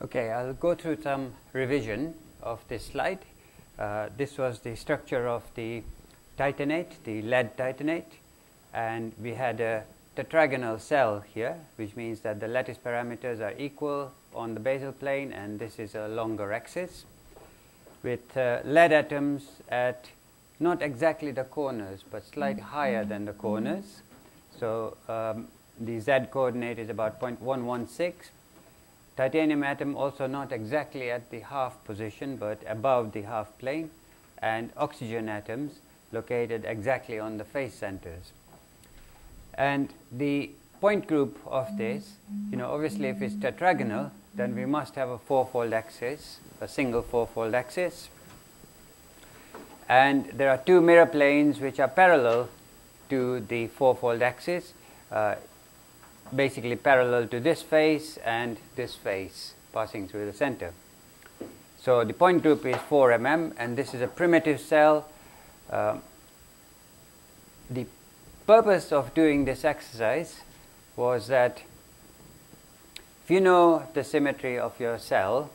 Okay, I'll go through some revision of this slide. Uh, this was the structure of the titanate, the lead titanate, and we had a tetragonal cell here, which means that the lattice parameters are equal on the basal plane, and this is a longer axis with uh, lead atoms at not exactly the corners, but slightly higher than the corners. So um, the z coordinate is about 0.116 Titanium atom also not exactly at the half position but above the half plane and oxygen atoms located exactly on the face centers. And the point group of this, you know, obviously if it's tetragonal, then we must have a fourfold axis, a single fourfold axis. And there are two mirror planes which are parallel to the fourfold axis. Uh, basically parallel to this face and this face passing through the center. So the point group is 4 mm and this is a primitive cell. Uh, the purpose of doing this exercise was that if you know the symmetry of your cell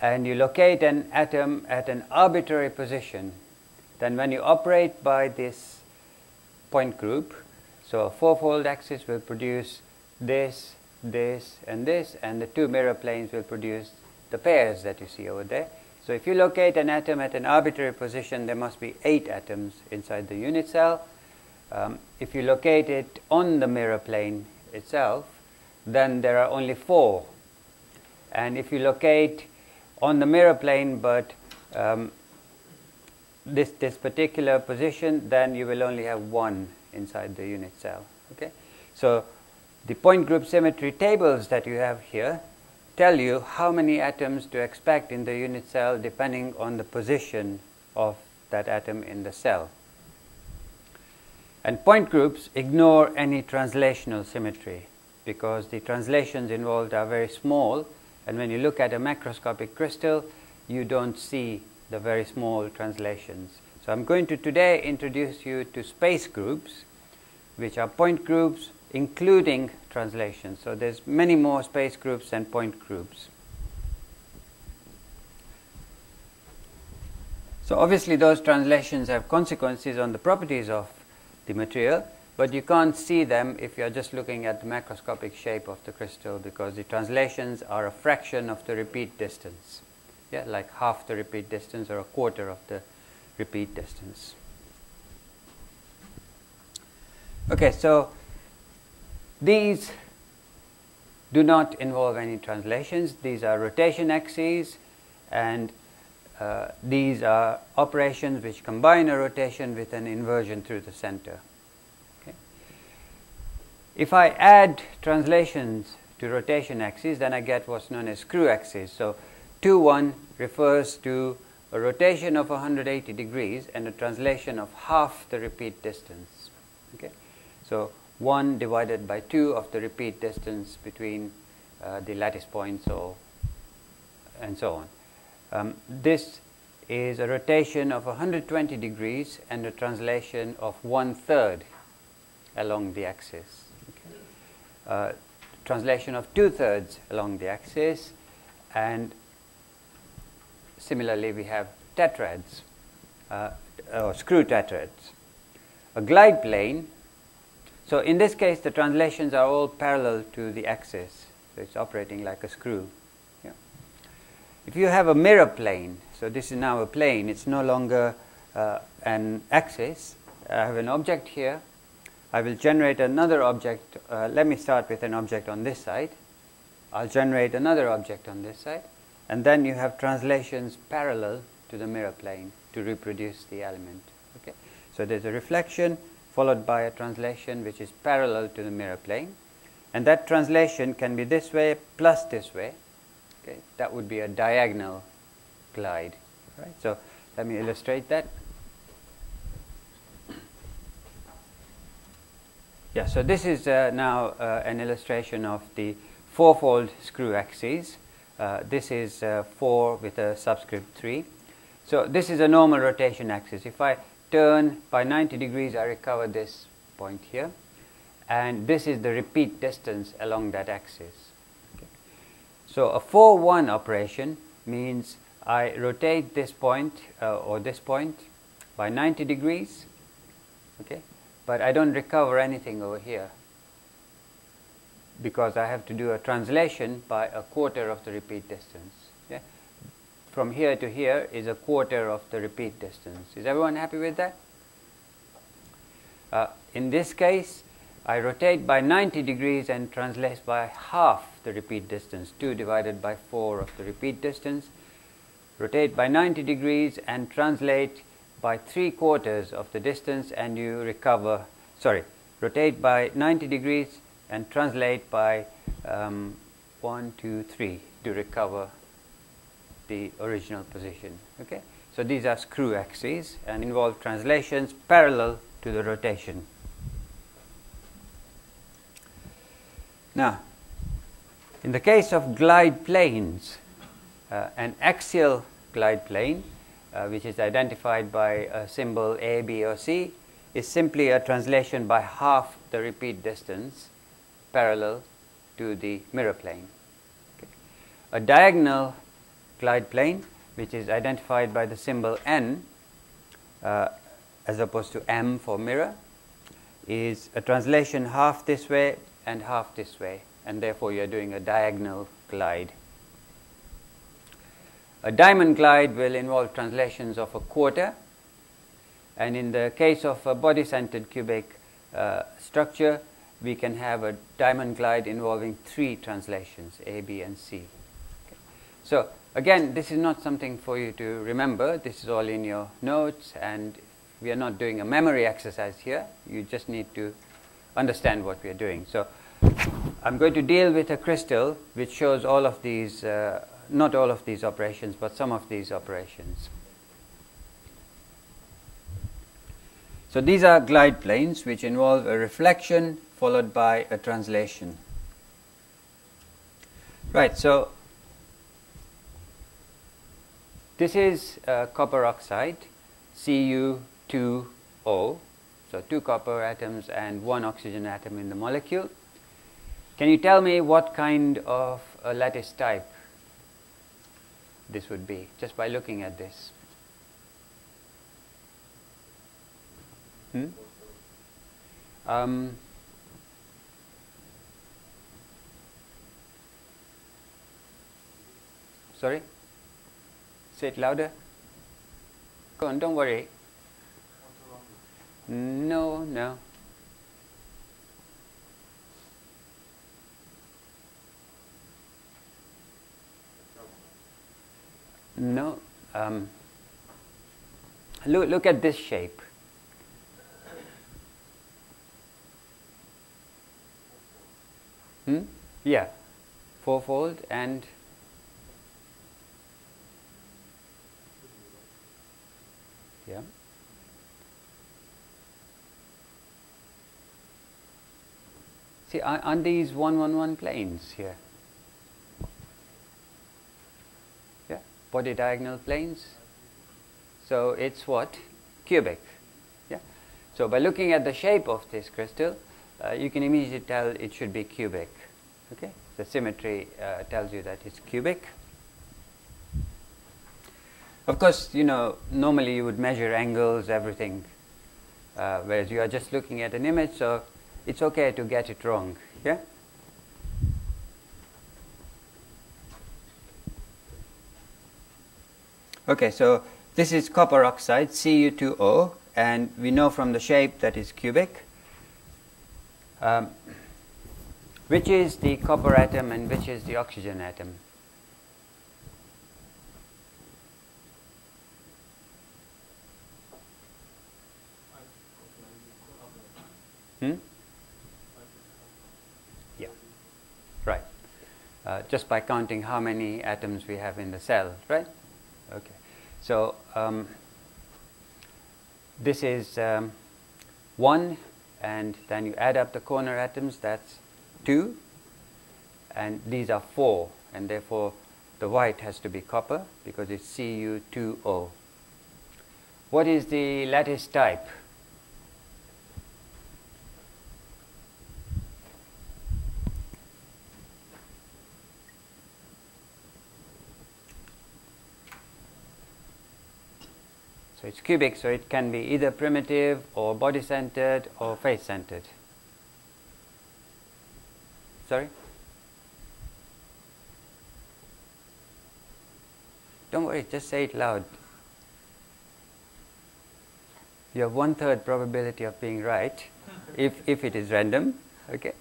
and you locate an atom at an arbitrary position, then when you operate by this point group, so a fourfold axis will produce this, this, and this, and the two mirror planes will produce the pairs that you see over there. So if you locate an atom at an arbitrary position, there must be eight atoms inside the unit cell. Um, if you locate it on the mirror plane itself, then there are only four. And if you locate on the mirror plane, but um, this, this particular position, then you will only have one inside the unit cell. Okay? So the point group symmetry tables that you have here tell you how many atoms to expect in the unit cell depending on the position of that atom in the cell. And point groups ignore any translational symmetry because the translations involved are very small and when you look at a macroscopic crystal you don't see the very small translations. So I'm going to today introduce you to space groups, which are point groups including translations. So there's many more space groups than point groups. So obviously those translations have consequences on the properties of the material, but you can't see them if you're just looking at the macroscopic shape of the crystal because the translations are a fraction of the repeat distance. Yeah, like half the repeat distance or a quarter of the repeat distance. Okay, so these do not involve any translations. These are rotation axes and uh, these are operations which combine a rotation with an inversion through the center. Okay. If I add translations to rotation axes, then I get what's known as screw axes. So 2 1 refers to a rotation of 180 degrees and a translation of half the repeat distance. Okay? So 1 divided by 2 of the repeat distance between uh, the lattice points or and so on. Um, this is a rotation of 120 degrees and a translation of one third along the axis. Okay. Uh, translation of two thirds along the axis and Similarly, we have tetrads, uh, or screw tetrads. A glide plane, so in this case, the translations are all parallel to the axis, so it's operating like a screw. Yeah. If you have a mirror plane, so this is now a plane, it's no longer uh, an axis. I have an object here. I will generate another object. Uh, let me start with an object on this side. I'll generate another object on this side and then you have translations parallel to the mirror plane to reproduce the element. Okay? So there's a reflection followed by a translation which is parallel to the mirror plane. And that translation can be this way plus this way. Okay? That would be a diagonal glide. Right? So let me illustrate that. Yeah, so this is uh, now uh, an illustration of the fourfold screw axes. Uh, this is uh, 4 with a subscript 3. So this is a normal rotation axis. If I turn by 90 degrees, I recover this point here. And this is the repeat distance along that axis. Okay. So a 4-1 operation means I rotate this point uh, or this point by 90 degrees, okay, but I don't recover anything over here because I have to do a translation by a quarter of the repeat distance. Yeah? From here to here is a quarter of the repeat distance. Is everyone happy with that? Uh, in this case, I rotate by 90 degrees and translate by half the repeat distance, 2 divided by 4 of the repeat distance. Rotate by 90 degrees and translate by 3 quarters of the distance and you recover, sorry, rotate by 90 degrees and translate by um, 1, 2, 3 to recover the original position. Okay? So these are screw axes and involve translations parallel to the rotation. Now, in the case of glide planes, uh, an axial glide plane, uh, which is identified by a symbol A, B, or C, is simply a translation by half the repeat distance parallel to the mirror plane. Okay. A diagonal glide plane, which is identified by the symbol N, uh, as opposed to M for mirror, is a translation half this way and half this way, and therefore you are doing a diagonal glide. A diamond glide will involve translations of a quarter, and in the case of a body centered cubic uh, structure, we can have a diamond glide involving three translations A, B, and C. Okay. So, again, this is not something for you to remember, this is all in your notes, and we are not doing a memory exercise here, you just need to understand what we are doing. So, I'm going to deal with a crystal which shows all of these, uh, not all of these operations, but some of these operations. So these are glide planes which involve a reflection followed by a translation. Right, so this is uh, copper oxide, Cu2O, so two copper atoms and one oxygen atom in the molecule. Can you tell me what kind of a lattice type this would be, just by looking at this? Hmm? Um, sorry? Say it louder. Go on, don't worry. No, no. No. Um, look, look at this shape. Hmm? Yeah. Fourfold and yeah. See, on these 111 planes here? Yeah, body diagonal planes. So it's what? Cubic. Yeah. So by looking at the shape of this crystal, uh, you can immediately tell it should be cubic. Okay. The symmetry uh, tells you that it's cubic. Of course, you know, normally you would measure angles, everything, uh, whereas you are just looking at an image, so it's okay to get it wrong. Yeah. Okay, so this is copper oxide, Cu2O, and we know from the shape that is cubic. Um, which is the copper atom and which is the oxygen atom? Hmm? Yeah, right. Uh, just by counting how many atoms we have in the cell, right? Okay. So um, this is um, 1 and then you add up the corner atoms that's 2 and these are 4 and therefore the white has to be copper because it's Cu2O. What is the lattice type? So it's cubic, so it can be either primitive or body centered or face centered. Sorry? Don't worry, just say it loud. You have one third probability of being right if, if it is random. Okay?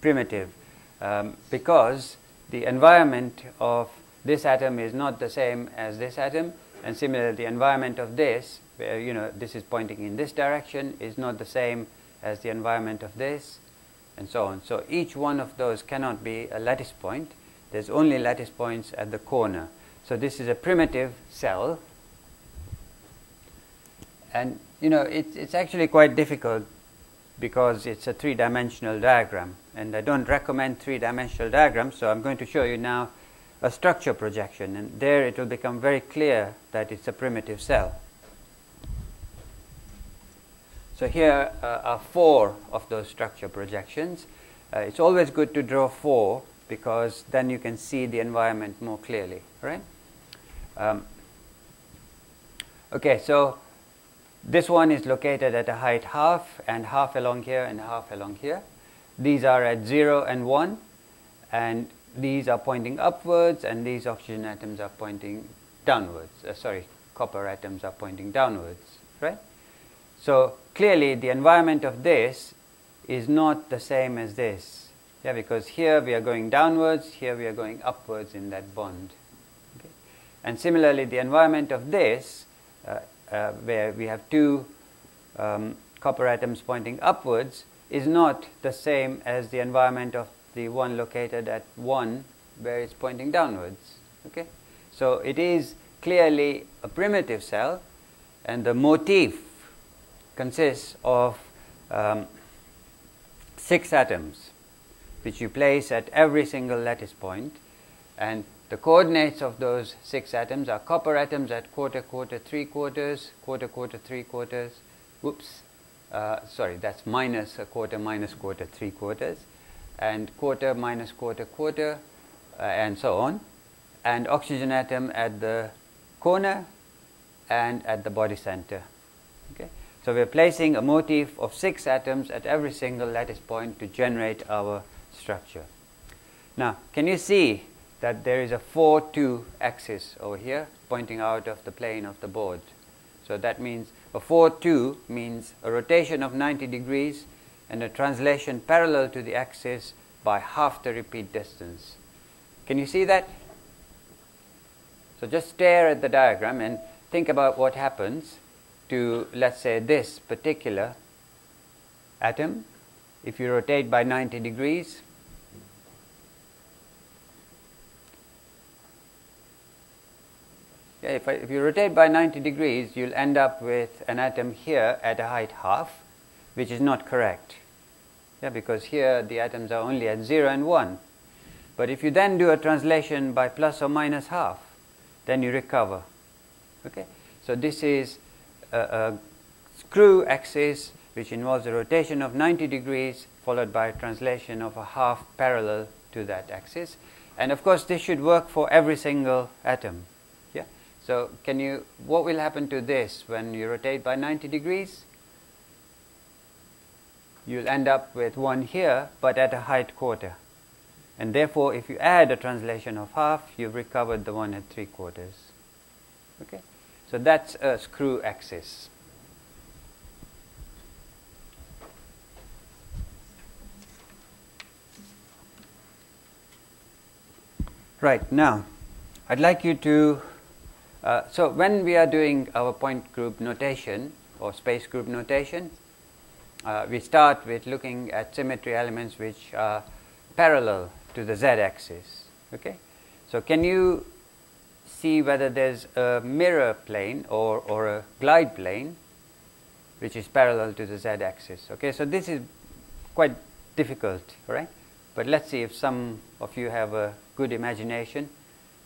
Primitive. Um, because the environment of this atom is not the same as this atom, and similarly, the environment of this, where you know this is pointing in this direction, is not the same as the environment of this, and so on. So each one of those cannot be a lattice point. There's only lattice points at the corner. So this is a primitive cell, and you know it's it's actually quite difficult because it's a three-dimensional diagram and I don't recommend three-dimensional diagrams so I'm going to show you now a structure projection and there it will become very clear that it's a primitive cell. So here uh, are four of those structure projections. Uh, it's always good to draw four because then you can see the environment more clearly, right? Um, okay, so this one is located at a height half and half along here and half along here. These are at 0 and 1 and these are pointing upwards and these oxygen atoms are pointing downwards. Uh, sorry, copper atoms are pointing downwards, right? So clearly the environment of this is not the same as this. Yeah, because here we are going downwards, here we are going upwards in that bond. Okay? And similarly the environment of this uh, where we have two um, copper atoms pointing upwards is not the same as the environment of the one located at 1 where it's pointing downwards. Okay? So it is clearly a primitive cell and the motif consists of um, six atoms which you place at every single lattice point and the coordinates of those six atoms are copper atoms at quarter, quarter, three quarters, quarter, quarter, three quarters. Whoops, uh, sorry, that's minus a quarter, minus quarter, three quarters, and quarter, minus quarter, quarter, uh, and so on. And oxygen atom at the corner and at the body center. Okay? So we're placing a motif of six atoms at every single lattice point to generate our structure. Now, can you see that there is a 4-2 axis over here pointing out of the plane of the board. So that means a 4-2 means a rotation of 90 degrees and a translation parallel to the axis by half the repeat distance. Can you see that? So just stare at the diagram and think about what happens to, let's say, this particular atom. If you rotate by 90 degrees, Uh, if, I, if you rotate by 90 degrees, you'll end up with an atom here at a height half, which is not correct. Yeah, because here the atoms are only at 0 and 1. But if you then do a translation by plus or minus half, then you recover. Okay? So this is a, a screw axis which involves a rotation of 90 degrees followed by a translation of a half parallel to that axis. And of course this should work for every single atom. So can you, what will happen to this when you rotate by 90 degrees? You'll end up with one here, but at a height quarter. And therefore, if you add a translation of half, you've recovered the one at three quarters. Okay? So that's a screw axis. Right, now, I'd like you to uh, so when we are doing our point group notation or space group notation, uh, we start with looking at symmetry elements which are parallel to the z-axis. Okay, so can you see whether there's a mirror plane or, or a glide plane which is parallel to the z-axis? Okay, so this is quite difficult, right? But let's see if some of you have a good imagination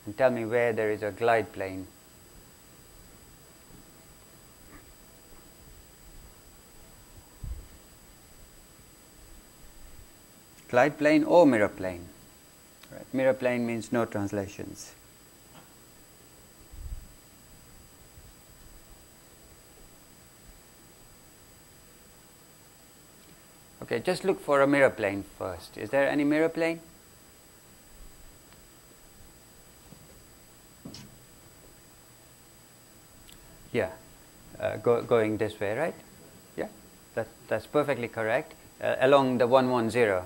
and tell me where there is a glide plane glide plane or mirror plane. Right? Mirror plane means no translations. Okay, just look for a mirror plane first. Is there any mirror plane? Yeah, uh, go, going this way, right? Yeah, that, that's perfectly correct. Uh, along the 110.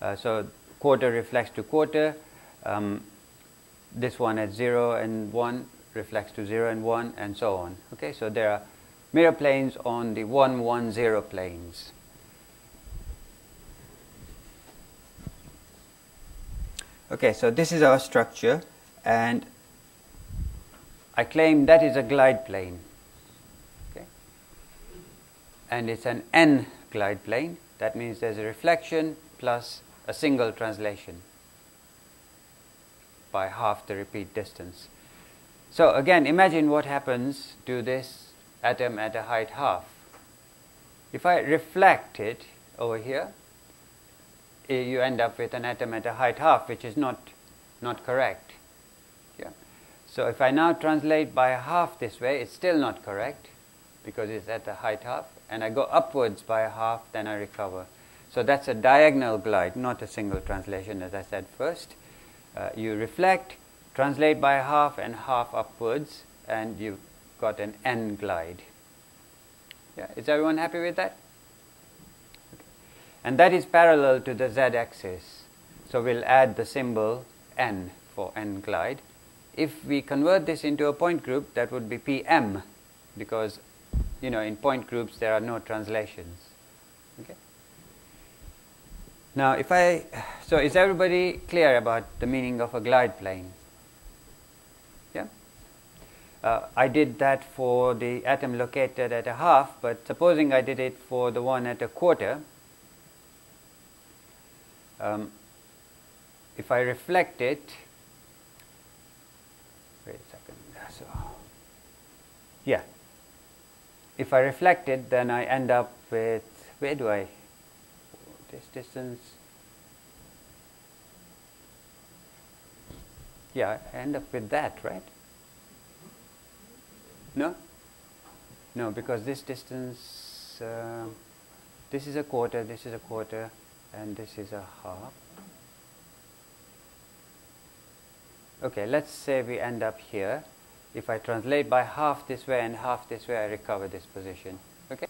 Uh, so quarter reflects to quarter. Um, this one at 0 and 1 reflects to 0 and 1 and so on. Okay, so there are mirror planes on the 110 planes. Okay, so this is our structure and I claim that is a glide plane. Okay. And it's an N glide plane. That means there's a reflection plus a single translation by half the repeat distance. So again, imagine what happens to this atom at a height half. If I reflect it over here, Eh, you end up with an atom at a height half, which is not, not correct. Yeah. So if I now translate by half this way, it's still not correct because it's at the height half. And I go upwards by a half, then I recover. So that's a diagonal glide, not a single translation, as I said first. Uh, you reflect, translate by half and half upwards, and you've got an N glide. Yeah, is everyone happy with that? and that is parallel to the z-axis. So we'll add the symbol n for n glide. If we convert this into a point group, that would be pm, because you know in point groups there are no translations. Okay. Now, if I so is everybody clear about the meaning of a glide plane? Yeah. Uh, I did that for the atom located at a half, but supposing I did it for the one at a quarter, um, if I reflect it, wait a second, so yeah, if I reflect it, then I end up with, where do I, this distance, yeah, I end up with that, right? No? No, because this distance, uh, this is a quarter, this is a quarter, and this is a half. Okay, let's say we end up here. If I translate by half this way and half this way, I recover this position. Okay?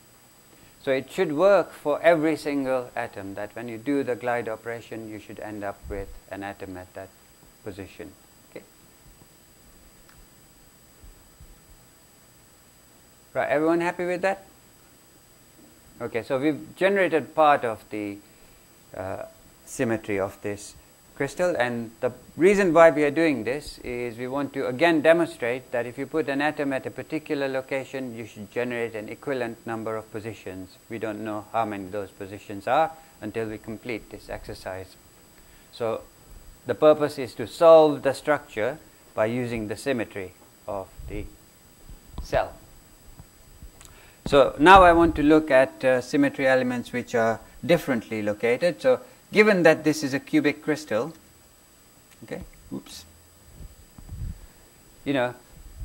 So it should work for every single atom that when you do the glide operation, you should end up with an atom at that position. Okay? Right, everyone happy with that? Okay, so we've generated part of the uh, symmetry of this crystal and the reason why we are doing this is we want to again demonstrate that if you put an atom at a particular location you should generate an equivalent number of positions. We don't know how many those positions are until we complete this exercise. So the purpose is to solve the structure by using the symmetry of the cell. So now I want to look at uh, symmetry elements which are differently located. So given that this is a cubic crystal, okay, oops, you know,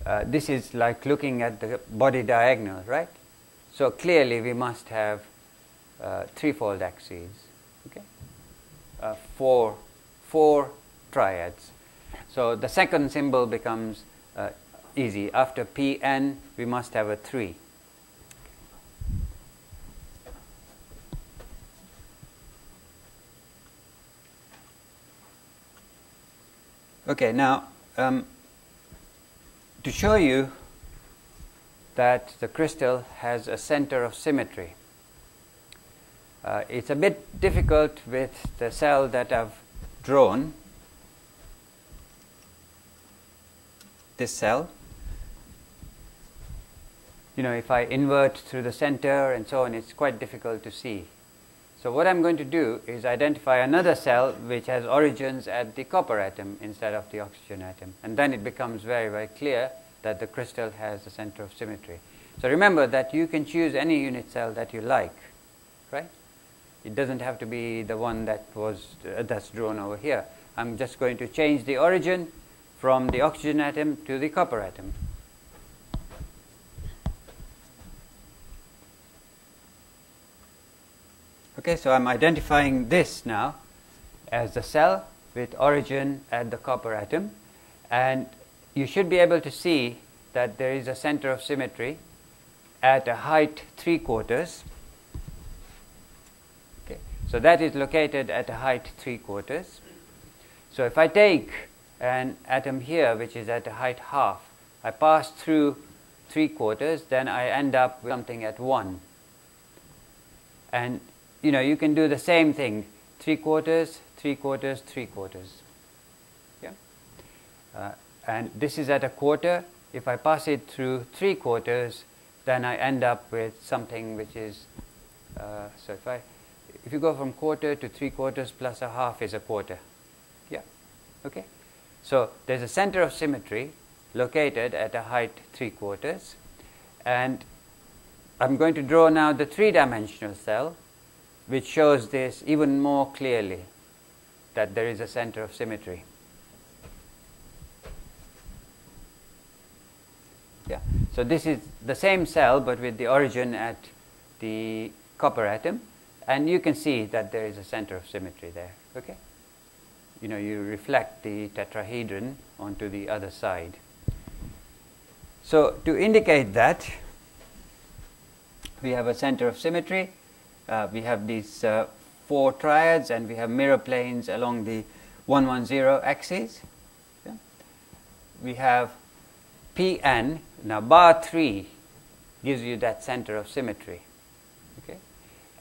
uh, this is like looking at the body diagonal, right? So clearly we must have uh, threefold axes, okay, uh, four, four triads. So the second symbol becomes uh, easy. After Pn, we must have a 3. Okay, now um, to show you that the crystal has a center of symmetry, uh, it's a bit difficult with the cell that I've drawn, this cell. You know, if I invert through the center and so on, it's quite difficult to see. So what I'm going to do is identify another cell which has origins at the copper atom instead of the oxygen atom. And then it becomes very, very clear that the crystal has a center of symmetry. So remember that you can choose any unit cell that you like, right? It doesn't have to be the one that was uh, that's drawn over here. I'm just going to change the origin from the oxygen atom to the copper atom. Okay, so I'm identifying this now as the cell with origin at the copper atom and you should be able to see that there is a center of symmetry at a height 3 quarters. Okay, so that is located at a height 3 quarters. So if I take an atom here which is at a height half, I pass through 3 quarters, then I end up with something at 1. And you know, you can do the same thing, 3 quarters, 3 quarters, 3 quarters. Yeah? Uh, and this is at a quarter. If I pass it through 3 quarters, then I end up with something which is, uh, so if I, if you go from quarter to 3 quarters plus a half is a quarter. Yeah, okay. So there's a center of symmetry located at a height 3 quarters. And I'm going to draw now the three-dimensional cell which shows this even more clearly that there is a center of symmetry. Yeah. So this is the same cell but with the origin at the copper atom and you can see that there is a center of symmetry there. Okay? You know, you reflect the tetrahedron onto the other side. So to indicate that we have a center of symmetry we have these uh, four triads and we have mirror planes along the 110 axis. We have Pn, now bar 3 gives you that center of symmetry. Okay?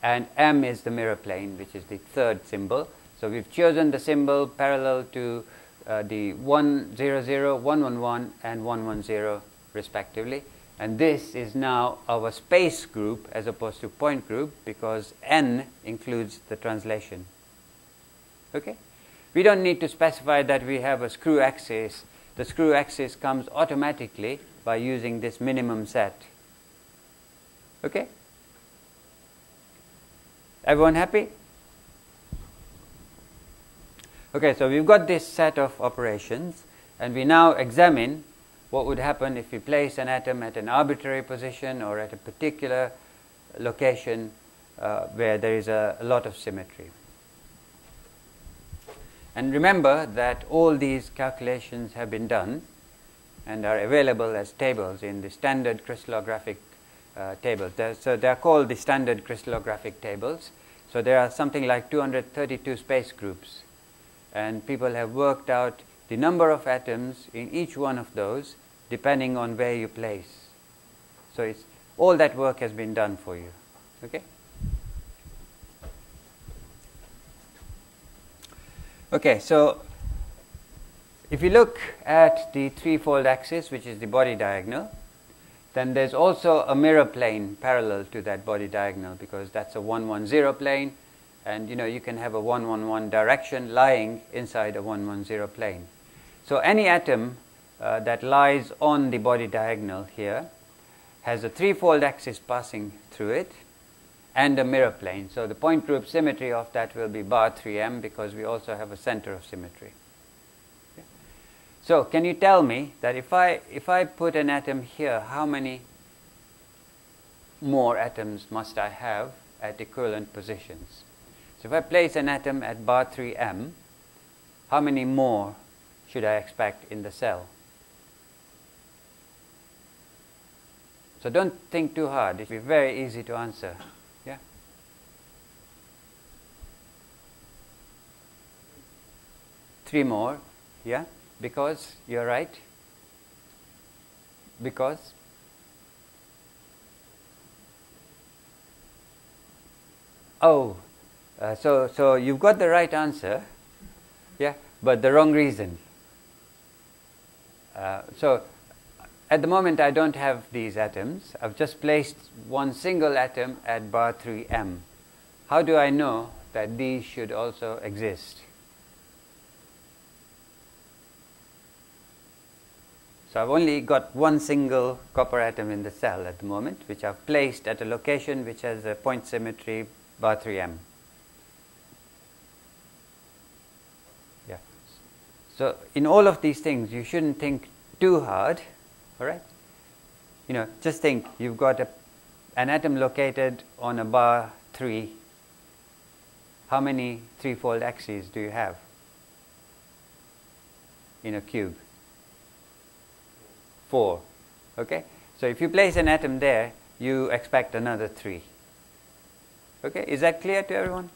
And M is the mirror plane, which is the third symbol. So we've chosen the symbol parallel to uh, the 100, 111, and 110 respectively. And this is now our space group as opposed to point group because n includes the translation. Okay? We don't need to specify that we have a screw axis. The screw axis comes automatically by using this minimum set. Okay? Everyone happy? Okay, so we've got this set of operations and we now examine what would happen if we place an atom at an arbitrary position or at a particular location uh, where there is a, a lot of symmetry. And remember that all these calculations have been done and are available as tables in the standard crystallographic uh, tables. They're, so they are called the standard crystallographic tables. So there are something like 232 space groups and people have worked out the number of atoms in each one of those depending on where you place. So it's all that work has been done for you. Okay? Okay, so if you look at the threefold axis, which is the body diagonal, then there's also a mirror plane parallel to that body diagonal because that's a 110 plane and you know you can have a 111 direction lying inside a 110 plane. So any atom uh, that lies on the body diagonal here has a threefold axis passing through it and a mirror plane. So the point group symmetry of that will be bar 3m because we also have a center of symmetry. So can you tell me that if I, if I put an atom here, how many more atoms must I have at equivalent positions? So if I place an atom at bar 3m, how many more should I expect in the cell? So don't think too hard. It will be very easy to answer. Yeah? Three more. Yeah? Because you're right. Because Oh, uh, so so you've got the right answer, yeah, but the wrong reason. Uh, so at the moment I don't have these atoms. I've just placed one single atom at bar 3m. How do I know that these should also exist? So I've only got one single copper atom in the cell at the moment, which I've placed at a location which has a point symmetry bar 3m. Yeah. So in all of these things, you shouldn't think too hard, all right? You know, just think you've got a, an atom located on a bar 3. How many threefold axes do you have in a cube? 4. Okay? So if you place an atom there, you expect another 3. Okay? Is that clear to everyone?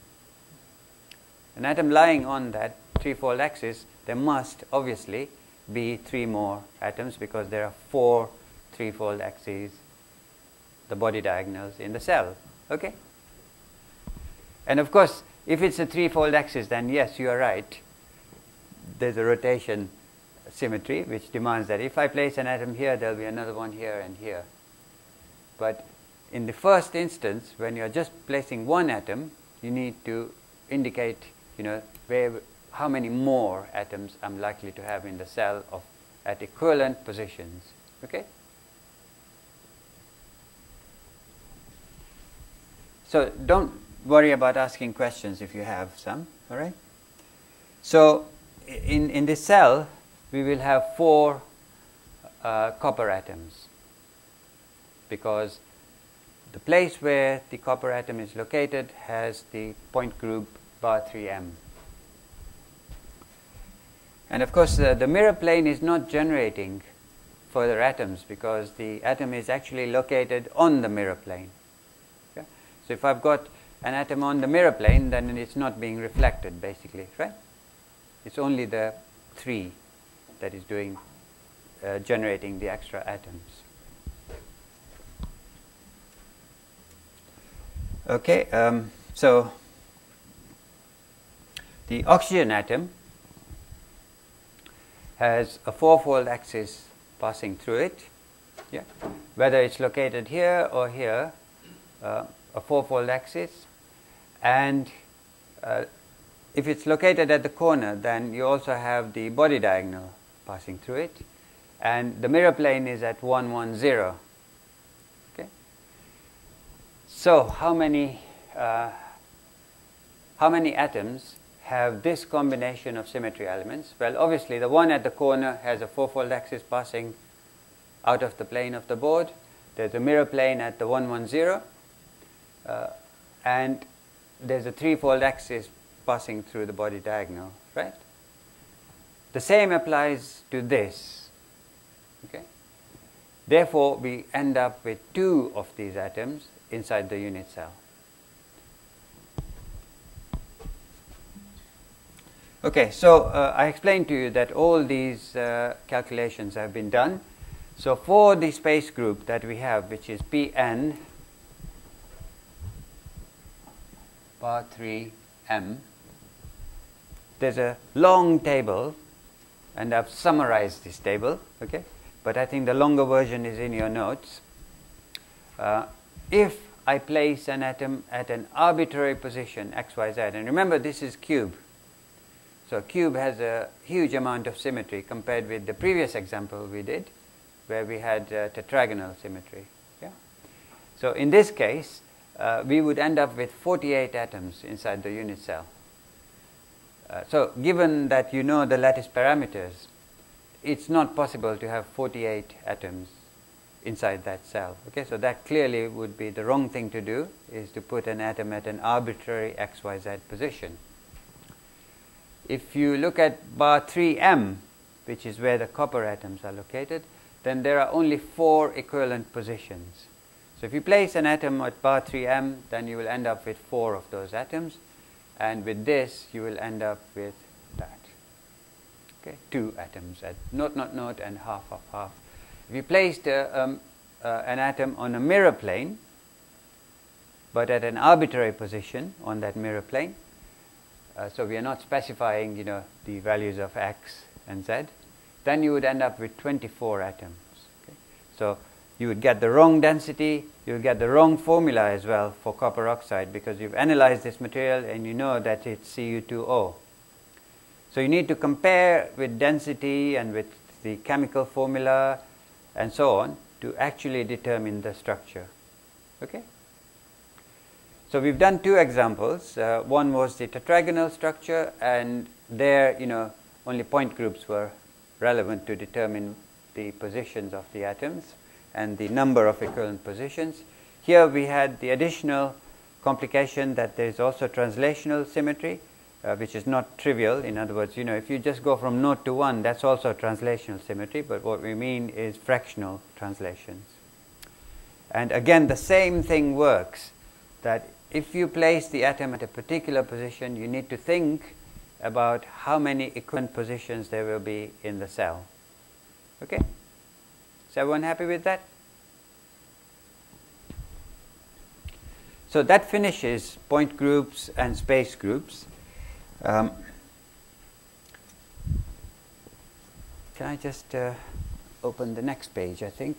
An atom lying on that threefold axis, there must obviously be three more atoms because there are four threefold axes, the body diagonals in the cell. Okay? And of course, if it's a threefold axis, then yes, you are right. There's a rotation symmetry which demands that if I place an atom here, there'll be another one here and here. But in the first instance, when you're just placing one atom, you need to indicate, you know, where, how many more atoms I'm likely to have in the cell of at equivalent positions. Okay? So don't worry about asking questions if you have some, all right? So in, in this cell, we will have four uh, copper atoms because the place where the copper atom is located has the point group bar 3m. And of course, uh, the mirror plane is not generating further atoms because the atom is actually located on the mirror plane. Okay? So if I've got an atom on the mirror plane, then it's not being reflected basically, right? It's only the 3 that is doing uh, generating the extra atoms. Okay, um, so the oxygen atom has a fourfold axis passing through it. Yeah, whether it's located here or here, uh, a fourfold axis, and uh, if it's located at the corner, then you also have the body diagonal passing through it, and the mirror plane is at 110. Okay. So how many uh, how many atoms have this combination of symmetry elements? Well, obviously the one at the corner has a fourfold axis passing out of the plane of the board. There's a mirror plane at the 110, uh, and there's a threefold axis passing through the body diagonal, right? The same applies to this. Okay? Therefore, we end up with two of these atoms inside the unit cell. Okay, so uh, I explained to you that all these uh, calculations have been done. So for the space group that we have, which is Pn bar 3m, there's a long table and I've summarized this table, okay? But I think the longer version is in your notes. Uh, if I place an atom at an arbitrary position, x, y, z, and remember this is cube. So a cube has a huge amount of symmetry compared with the previous example we did, where we had uh, tetragonal symmetry. Yeah? So in this case, uh, we would end up with 48 atoms inside the unit cell. Uh, so given that you know the lattice parameters, it's not possible to have 48 atoms inside that cell. Okay, so that clearly would be the wrong thing to do, is to put an atom at an arbitrary xyz position. If you look at bar 3m, which is where the copper atoms are located, then there are only four equivalent positions. So if you place an atom at bar 3m, then you will end up with four of those atoms. And with this you will end up with that. Okay two atoms at not not not and half of half. If you placed uh, um, uh, an atom on a mirror plane but at an arbitrary position on that mirror plane uh, so we are not specifying you know the values of x and z then you would end up with 24 atoms okay? so you would get the wrong density, you would get the wrong formula as well for copper oxide because you've analyzed this material and you know that it's Cu2O. So you need to compare with density and with the chemical formula and so on to actually determine the structure. Okay? So we've done two examples. Uh, one was the tetragonal structure and there, you know, only point groups were relevant to determine the positions of the atoms and the number of equivalent positions. Here we had the additional complication that there is also translational symmetry, uh, which is not trivial. In other words, you know, if you just go from naught to 1, that's also translational symmetry, but what we mean is fractional translations. And again, the same thing works that if you place the atom at a particular position, you need to think about how many equivalent positions there will be in the cell. Okay? Is everyone happy with that? So that finishes point groups and space groups. Um, can I just uh, open the next page, I think?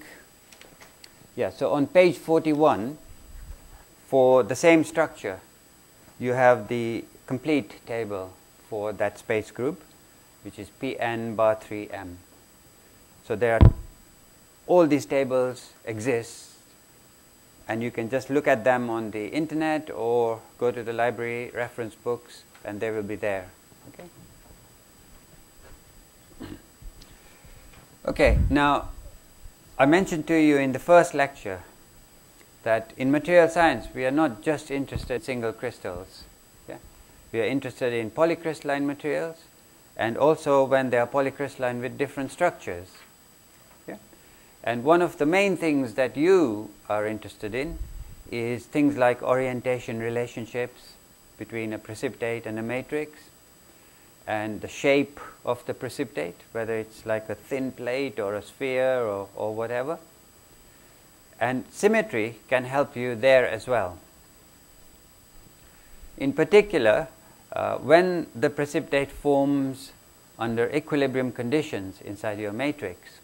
Yeah, so on page 41, for the same structure, you have the complete table for that space group, which is Pn bar 3m. So there are all these tables exist, and you can just look at them on the internet or go to the library reference books, and they will be there. Okay. Okay. Now, I mentioned to you in the first lecture that in material science we are not just interested in single crystals. Yeah? We are interested in polycrystalline materials and also when they are polycrystalline with different structures. Yeah? And one of the main things that you are interested in is things like orientation relationships between a precipitate and a matrix and the shape of the precipitate, whether it's like a thin plate or a sphere or, or whatever. And symmetry can help you there as well. In particular, uh, when the precipitate forms under equilibrium conditions inside your matrix,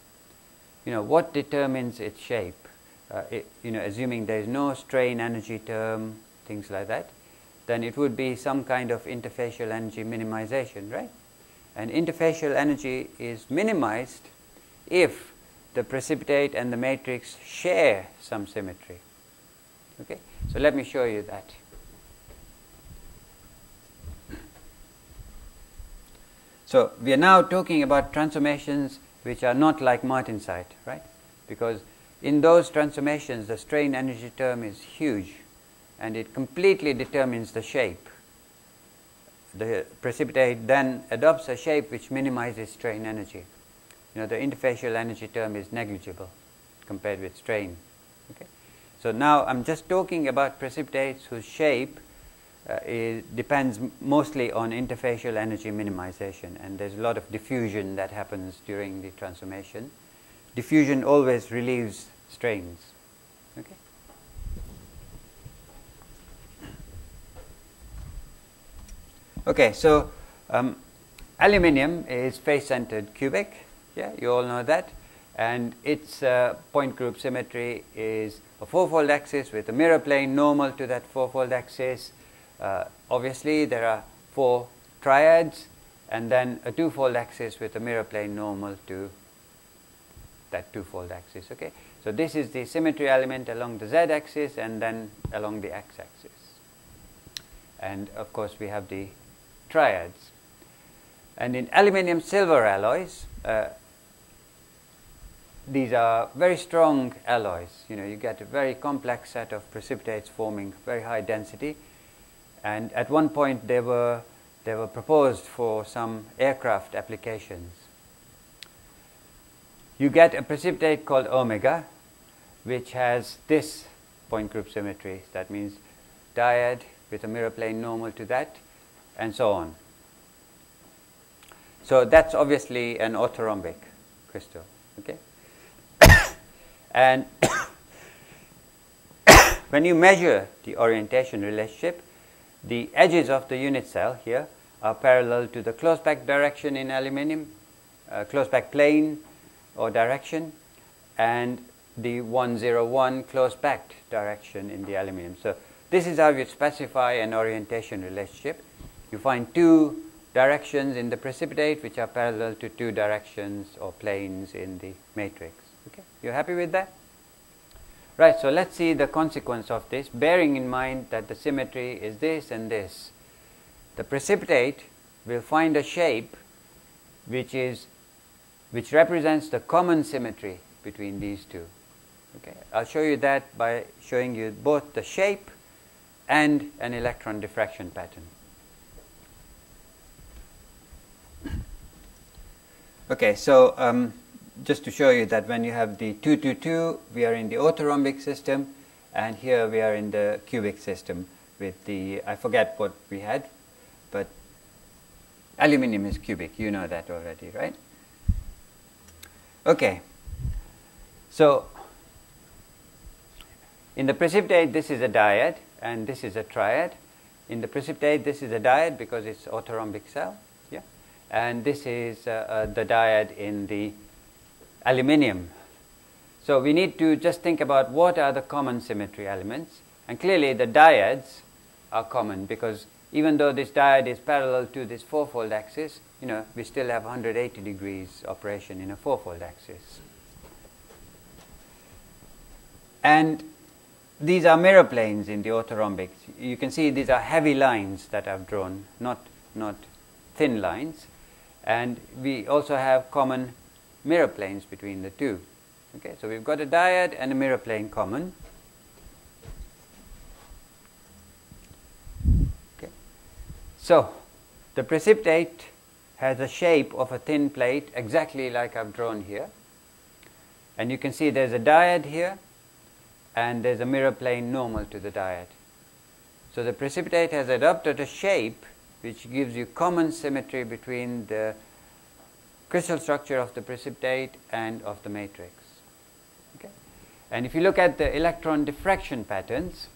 you know, what determines its shape? Uh, it, you know, assuming there is no strain energy term, things like that, then it would be some kind of interfacial energy minimization, right? And interfacial energy is minimized if the precipitate and the matrix share some symmetry. Okay, so let me show you that. So we are now talking about transformations which are not like martensite, right? Because in those transformations, the strain energy term is huge and it completely determines the shape. The precipitate then adopts a shape which minimizes strain energy you know, the interfacial energy term is negligible compared with strain. Okay? So now I'm just talking about precipitates whose shape uh, depends mostly on interfacial energy minimization, and there's a lot of diffusion that happens during the transformation. Diffusion always relieves strains. Okay? Okay, so um, aluminium is face-centered cubic yeah, you all know that. And its uh, point group symmetry is a fourfold axis with a mirror plane normal to that fourfold axis. Uh, obviously, there are four triads and then a twofold axis with a mirror plane normal to that twofold axis. Okay, so this is the symmetry element along the z-axis and then along the x-axis. And of course, we have the triads. And in aluminium silver alloys, uh, these are very strong alloys. You know, you get a very complex set of precipitates forming very high density. And at one point, they were they were proposed for some aircraft applications. You get a precipitate called omega, which has this point group symmetry. That means dyad with a mirror plane normal to that, and so on. So that's obviously an orthorhombic crystal. Okay. And when you measure the orientation relationship, the edges of the unit cell here are parallel to the close packed direction in aluminium, uh, close packed plane or direction, and the 101 close packed direction in the aluminium. So this is how you specify an orientation relationship. You find two directions in the precipitate which are parallel to two directions or planes in the matrix. Okay, you happy with that? Right, so let's see the consequence of this, bearing in mind that the symmetry is this and this. The precipitate will find a shape which is which represents the common symmetry between these two. Okay, I'll show you that by showing you both the shape and an electron diffraction pattern. Okay, so um, just to show you that when you have the 222, we are in the orthorhombic system, and here we are in the cubic system with the, I forget what we had, but aluminium is cubic, you know that already, right? Okay, so in the precipitate, this is a dyad, and this is a triad. In the precipitate, this is a dyad because it's orthorhombic cell yeah? and this is uh, uh, the dyad in the aluminium. So we need to just think about what are the common symmetry elements, and clearly the dyads are common because even though this dyad is parallel to this fourfold axis, you know, we still have 180 degrees operation in a fourfold axis. And these are mirror planes in the orthorhombic. You can see these are heavy lines that I've drawn, not, not thin lines and we also have common mirror planes between the two. Okay, so we've got a dyad and a mirror plane common. Okay, so the precipitate has a shape of a thin plate exactly like I've drawn here. And you can see there's a dyad here and there's a mirror plane normal to the dyad. So the precipitate has adopted a shape which gives you common symmetry between the crystal structure of the precipitate and of the matrix. Okay? And if you look at the electron diffraction patterns,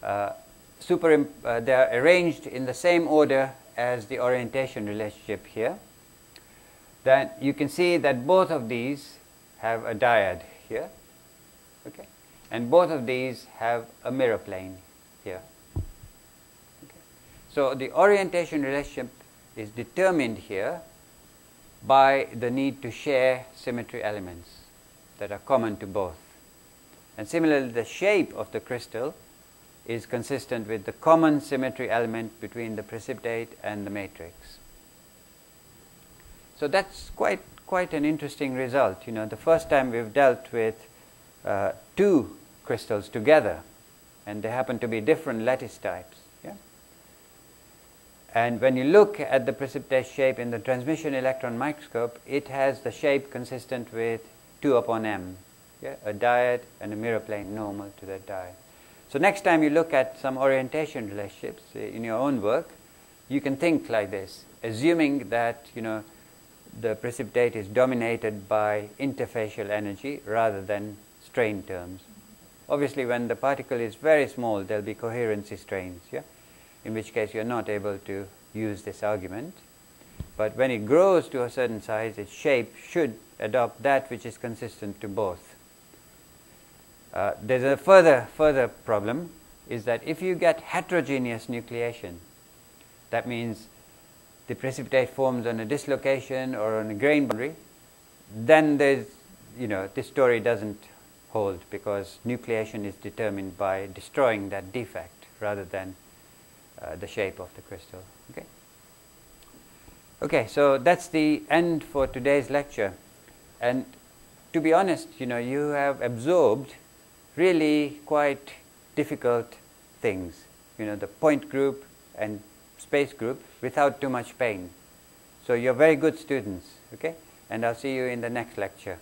uh, super, uh, they are arranged in the same order as the orientation relationship here, then you can see that both of these have a dyad here, okay? and both of these have a mirror plane here. So the orientation relationship is determined here by the need to share symmetry elements that are common to both. And similarly, the shape of the crystal is consistent with the common symmetry element between the precipitate and the matrix. So that's quite quite an interesting result. You know, the first time we've dealt with uh, two crystals together, and they happen to be different lattice types. And when you look at the precipitate shape in the transmission electron microscope, it has the shape consistent with 2 upon m, yeah? a dyad and a mirror plane normal to that dyad. So next time you look at some orientation relationships eh, in your own work, you can think like this, assuming that you know the precipitate is dominated by interfacial energy rather than strain terms. Obviously, when the particle is very small, there will be coherency strains. Yeah? In which case you're not able to use this argument. But when it grows to a certain size, its shape should adopt that which is consistent to both. Uh, there's a further, further problem is that if you get heterogeneous nucleation, that means the precipitate forms on a dislocation or on a grain boundary, then there's, you know, this story doesn't hold because nucleation is determined by destroying that defect rather than uh, the shape of the crystal. Okay. Okay, so that's the end for today's lecture. And to be honest, you know, you have absorbed really quite difficult things. You know, the point group and space group without too much pain. So you're very good students, okay? And I'll see you in the next lecture.